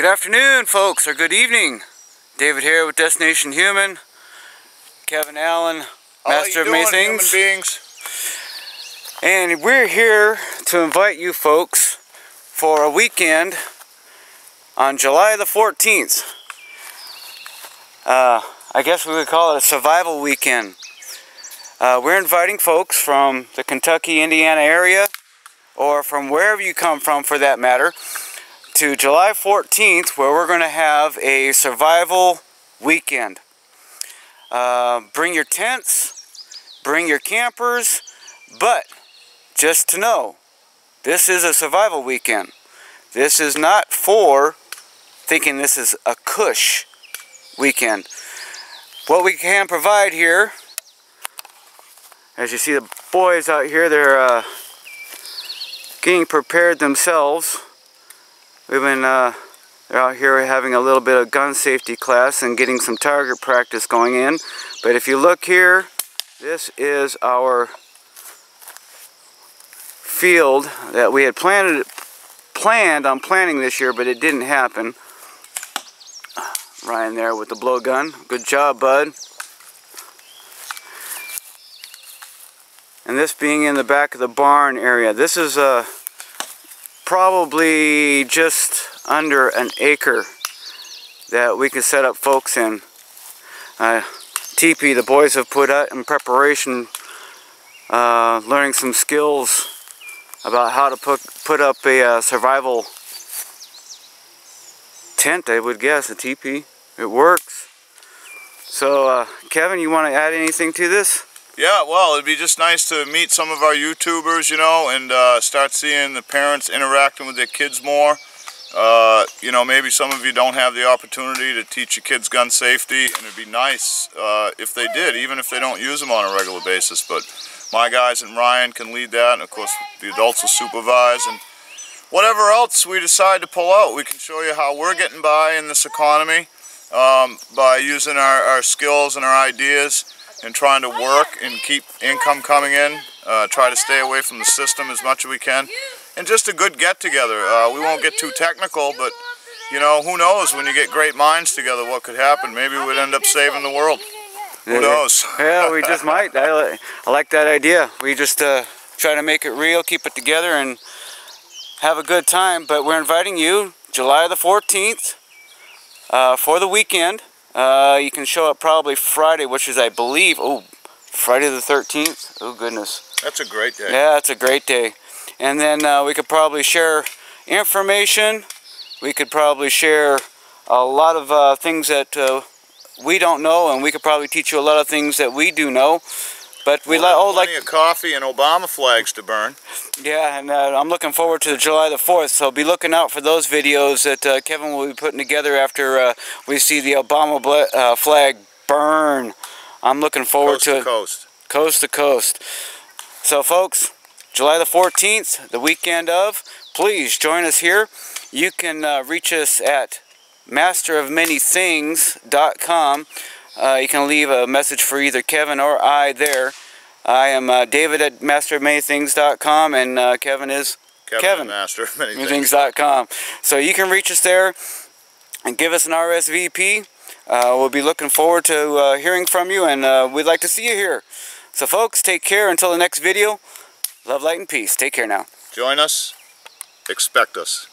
Good afternoon, folks, or good evening. David here with Destination Human. Kevin Allan, Master of Many Things. beings? And we're here to invite you folks for a weekend on July the 14th. Uh, I guess we would call it a survival weekend. Uh, we're inviting folks from the Kentucky, Indiana area, or from wherever you come from for that matter, to July 14th where we're going to have a survival weekend. Uh, bring your tents, bring your campers, but just to know, this is a survival weekend. This is not for thinking this is a cush weekend. What we can provide here, as you see the boys out here, they're uh, getting prepared themselves. We've been uh, out here having a little bit of gun safety class and getting some target practice going in. But if you look here, this is our field that we had planted planned on planting this year, but it didn't happen. Ryan there with the blowgun. Good job, bud. And this being in the back of the barn area. This is uh, probably just under an acre that we can set up folks in. Uh, teepee the boys have put out in preparation, uh, learning some skills about how to put, put up a uh, survival tent, I would guess, a teepee. It works. So, uh, Kevin, you want to add anything to this? Yeah, well, it'd be just nice to meet some of our YouTubers, you know, and uh, start seeing the parents interacting with their kids more. Uh, you know, maybe some of you don't have the opportunity to teach your kids gun safety, and it'd be nice uh, if they did, even if they don't use them on a regular basis. But my guys and Ryan can lead that, and of course the adults will supervise. And whatever else we decide to pull out, we can show you how we're getting by in this economy um, by using our, our skills and our ideas and trying to work and keep income coming in, uh, try to stay away from the system as much as we can, and just a good get-together. Uh, we won't get too technical, but you know, who knows when you get great minds together what could happen. Maybe we'd end up saving the world. Who knows? yeah, we just might. I, I like that idea. We just uh, try to make it real, keep it together, and have a good time. But we're inviting you July the 14th uh, for the weekend. Uh, you can show up probably Friday, which is, I believe, oh, Friday the 13th. Oh, goodness. That's a great day. Yeah, that's a great day. And then uh, we could probably share information. We could probably share a lot of uh, things that uh, we don't know, and we could probably teach you a lot of things that we do know. But we like oh, like of coffee and Obama flags to burn. Yeah, and uh, I'm looking forward to July the 4th. So be looking out for those videos that uh, Kevin will be putting together after uh, we see the Obama uh, flag burn. I'm looking forward to coast to, to. Coast Coast to coast. So, folks, July the 14th, the weekend of. Please join us here. You can uh, reach us at masterofmanythings.com. Uh, you can leave a message for either Kevin or I there. I am uh, David at masterofmanythings.com and uh, Kevin is Kevin, Kevin masterofmanythings.com. So you can reach us there and give us an RSVP. Uh, we'll be looking forward to uh, hearing from you and uh, we'd like to see you here. So folks, take care until the next video. Love, light, and peace. Take care now. Join us. Expect us.